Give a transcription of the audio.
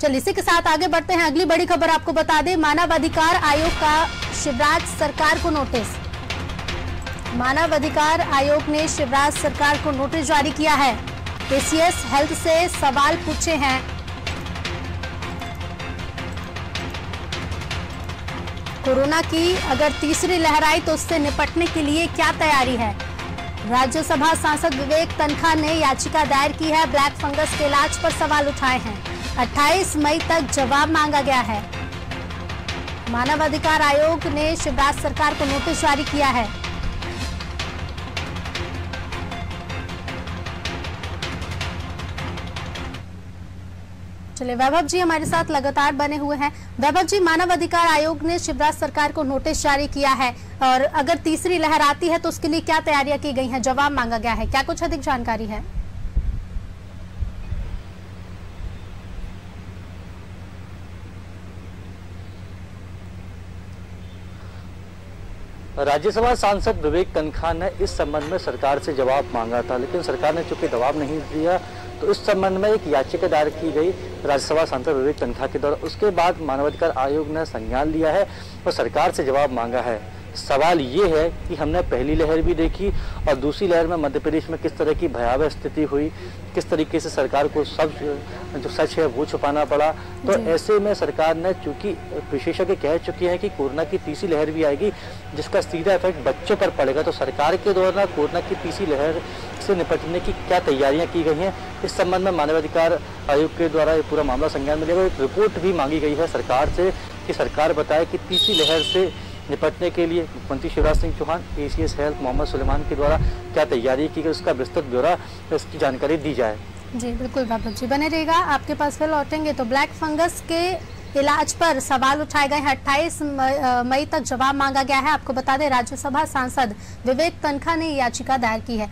चलिए इसी के साथ आगे बढ़ते हैं। अगली बड़ी खबर आपको बता दें मानव अधिकार आयोग का शिवराज सरकार को नोटिस। मानव अधिकार आयोग ने शिवराज सरकार को नोटिस जारी किया है। एसीएस हेल्थ से सवाल पूछे हैं। कोरोना की अगर तीसरी लहर आई तो उससे निपटने के लिए क्या तैयारी है? राज्यसभा सांसद विवेक तनखा ने याचिका दायर की है। ब्लैक फंगस के इलाज पर सवाल उठाए हैं। 28 मई तक जवाब मांगा गया है। मानव अधिकार आयोग ने शिवराज सरकार को नोटिस जारी किया है। चलिए, वैभव जी हमारे साथ लगातार बने हुए हैं। वैभव जी, मानव अधिकार आयोग ने शिवराज सरकार को नोटिस जारी किया है और अगर तीसरी लहर आती है तो उसके लिए क्या तैयारियाँ की गई हैं? जवाब मांगा गया है। क्या कुछ अधिक जानकारी है? राज्यसभा सांसद विवेक तनखा ने इस संबंध में सरकार से जवाब मांगा था, लेकिन सरकार ने चूँकि जवाब नहीं दिया तो इस संबंध में एक याचिका दायर की गई राज्यसभा सांसद विवेक तनखा के द्वारा। उसके बाद मानवाधिकार आयोग ने संज्ञान लिया है और सरकार से जवाब मांगा है। सवाल ये है कि हमने पहली लहर भी देखी और दूसरी लहर में मध्य प्रदेश में किस तरह की भयावह स्थिति हुई किस तरीके से सरकार को सब जो सच है वो छुपाना पड़ा। तो ऐसे में सरकार ने चूँकि विशेषज्ञ कह चुके हैं कि कोरोना की तीसरी लहर भी आएगी जिसका सीधा इफ़ेक्ट बच्चों पर पड़ेगा तो सरकार के द्वारा कोरोना की तीसरी लहर से निपटने की क्या तैयारियाँ की गई हैं इस संबंध में मानवाधिकार आयोग के द्वारा ये पूरा मामला संज्ञान में लिया एक रिपोर्ट भी मांगी गई है सरकार से कि सरकार बताए कि तीसरी लहर से निपटने के लिए मुख्यमंत्री Shivraj Singh Chouhan A C S health Mohammad Suleman के द्वारा क्या तैयारी की गई, उसका विस्तृत ब्यौरा इसकी जानकारी दी जाए। जी, बिल्कुल बाबू जी, बने रहेगा आपके पास फिर लौटेंगे तो ब्लैक फंगस के इलाज पर सवाल उठाए गए हैं। अट्ठाईस मई तक जवाब मांगा गया है। आपको बता दें, राज्यसभा सांसद विवेक तनखा ने याचिका दायर की है।